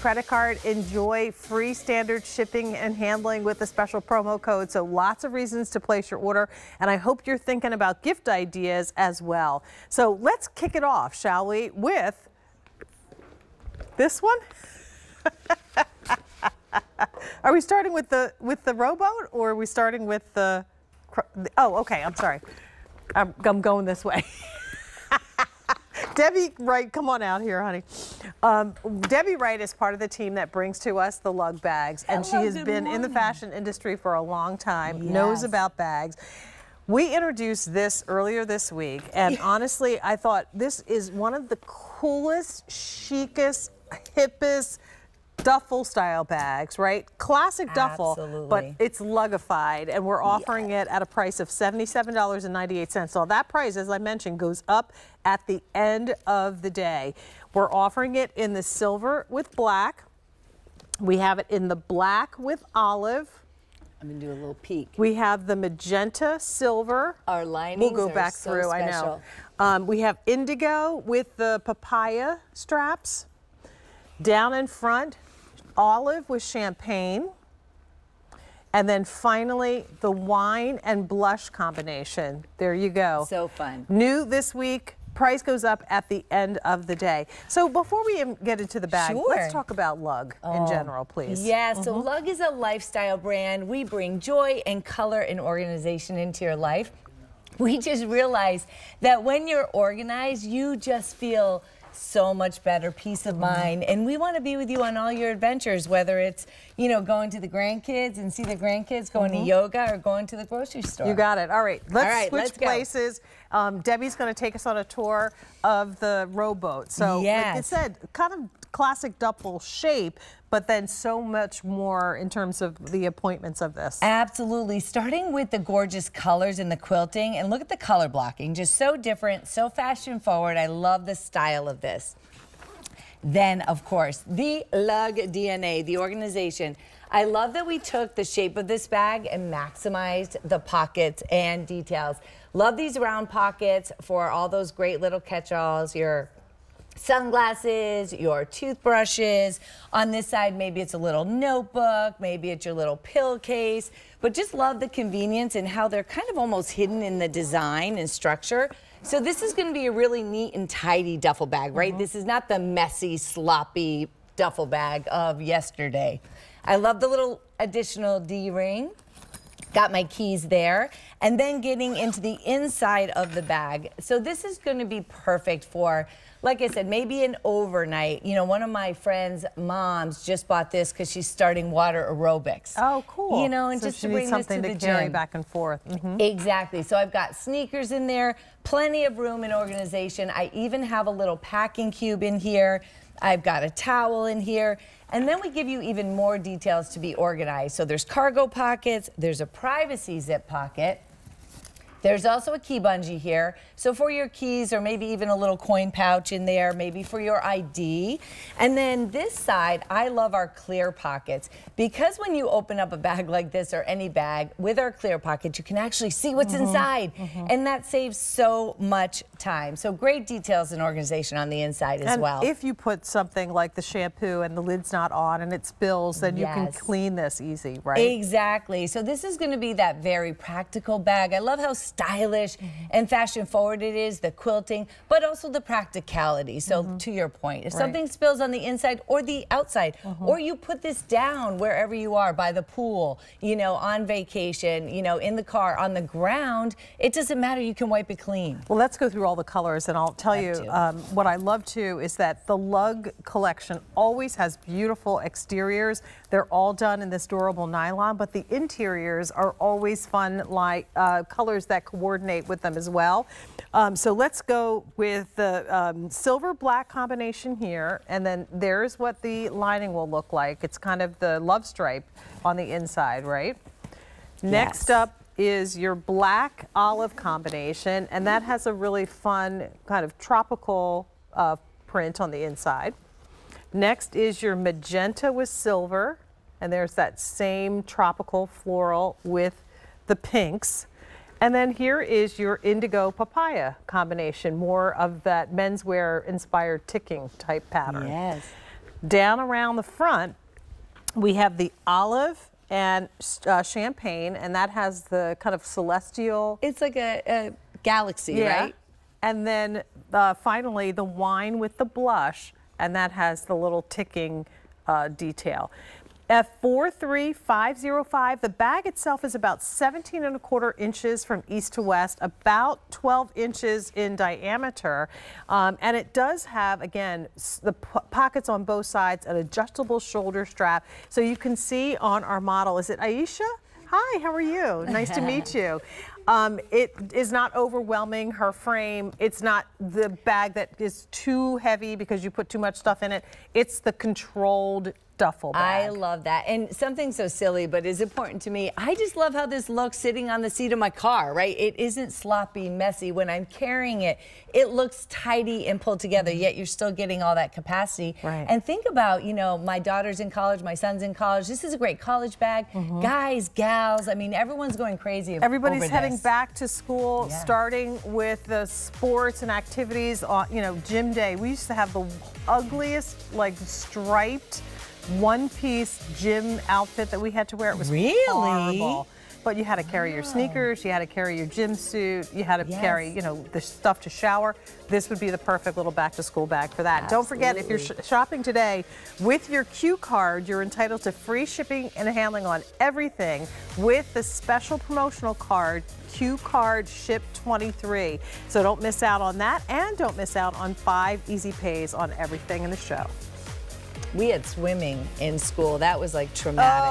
credit card, enjoy free standard shipping and handling with a special promo code. So lots of reasons to place your order. And I hope you're thinking about gift ideas as well. So let's kick it off, shall we, with this one? are we starting with the with the rowboat or are we starting with the oh okay i'm sorry i'm, I'm going this way Debbie Wright, come on out here, honey. Um, Debbie Wright is part of the team that brings to us the lug bags, and Hello, she has been morning. in the fashion industry for a long time, yes. knows about bags. We introduced this earlier this week, and honestly, I thought this is one of the coolest, chicest, hippest, duffel style bags, right? Classic duffel, Absolutely. but it's lugified, and we're offering yes. it at a price of $77.98. So that price, as I mentioned, goes up at the end of the day. We're offering it in the silver with black. We have it in the black with olive. I'm gonna do a little peek. We have the magenta silver. Our linings We'll go back so through, special. I know. Um, we have indigo with the papaya straps. Down in front, olive with champagne. And then finally, the wine and blush combination. There you go. So fun. New this week. Price goes up at the end of the day. So before we get into the bag, sure. let's talk about Lug oh. in general, please. Yeah, so mm -hmm. Lug is a lifestyle brand. We bring joy and color and organization into your life. We just realized that when you're organized, you just feel so much better peace of mind. And we want to be with you on all your adventures, whether it's, you know, going to the grandkids and see the grandkids, going mm -hmm. to mm-hmm. yoga, or going to the grocery store. You got it. All right, let's all right, switch let's places. Um, Debbie's going to take us on a tour of the rowboat. So, yes. like I said, kind of classic duffel shape, but then so much more in terms of the appointments of this. Absolutely. Starting with the gorgeous colors and the quilting, and look at the color blocking. Just so different, so fashion forward. I love the style of this. Then, of course, the Lug DNA, the organization. I love that we took the shape of this bag and maximized the pockets and details. Love these round pockets for all those great little catch-alls, your sunglasses, your toothbrushes. On this side, maybe it's a little notebook, maybe it's your little pill case, but just love the convenience and how they're kind of almost hidden in the design and structure. So this is gonna be a really neat and tidy duffel bag, right? Mm -hmm. This is not the messy, sloppy duffel bag of yesterday. I love the little additional D-ring. Got my keys there. And then getting into the inside of the bag. So this is gonna be perfect for like I said, maybe an overnight. You know, one of my friends' moms just bought this because she's starting water aerobics. Oh, cool. You know, and so just to bring something this to, to carry gym. back and forth. Mm -hmm. Exactly. So I've got sneakers in there, plenty of room and organization. I even have a little packing cube in here. I've got a towel in here. And then we give you even more details to be organized. So there's cargo pockets, there's a privacy zip pocket, there's also a key bungee here. So for your keys or maybe even a little coin pouch in there, maybe for your ID. And then this side, I love our clear pockets because when you open up a bag like this or any bag with our clear pockets, you can actually see what's mm -hmm. inside. Mm -hmm. And that saves so much time. So great details and organization on the inside as and well. if you put something like the shampoo and the lid's not on and it spills, then yes. you can clean this easy, right? Exactly. So this is going to be that very practical bag. I love how stylish mm -hmm. and fashion forward it is, the quilting, but also the practicality. So mm -hmm. to your point, if right. something spills on the inside or the outside, mm -hmm. or you put this down wherever you are, by the pool, you know, on vacation, you know, in the car, on the ground, it doesn't matter, you can wipe it clean. Well, let's go through all the colors and I'll tell you um, what I love too is that the lug collection always has beautiful exteriors. They're all done in this durable nylon, but the interiors are always fun like uh, colors that coordinate with them as well. Um, so let's go with the um, silver black combination here. And then there's what the lining will look like. It's kind of the love stripe on the inside, right? Yes. Next up is your black olive combination. And that has a really fun kind of tropical uh, print on the inside. Next is your magenta with silver. And there's that same tropical floral with the pinks. And then here is your indigo papaya combination, more of that menswear inspired ticking type pattern. Yes. Down around the front, we have the olive and uh, champagne, and that has the kind of celestial. It's like a, a galaxy, right? And then uh, finally, the wine with the blush, and that has the little ticking uh, detail. F43505, the bag itself is about 17 and a quarter inches from east to west, about 12 inches in diameter. Um, and it does have, again, the pockets on both sides, an adjustable shoulder strap. So you can see on our model, is it Aisha? Hi, how are you? Nice to meet you. Um, it is not overwhelming her frame. It's not the bag that is too heavy because you put too much stuff in it. It's the controlled duffel bag. I love that. And something so silly, but is important to me. I just love how this looks sitting on the seat of my car, right? It isn't sloppy, messy. When I'm carrying it, it looks tidy and pulled together, yet you're still getting all that capacity. Right. And think about, you know, my daughter's in college, my son's in college. This is a great college bag. Mm -hmm. Guys, gals, I mean, everyone's going crazy. Everybody's heading this. back to school, yeah. starting with the sports and activities. On, you know, gym day. We used to have the ugliest, like striped one-piece gym outfit that we had to wear. It was really horrible. But you had to carry your sneakers, you had to carry your gym suit, you had to yes. carry, you know, the stuff to shower. This would be the perfect little back-to-school bag for that. Absolutely. Don't forget, if you're sh shopping today with your Q card, you're entitled to free shipping and handling on everything with the special promotional card, Q Card Ship 23. So don't miss out on that, and don't miss out on five easy pays on everything in the show. We had swimming in school. That was like traumatic. Oh.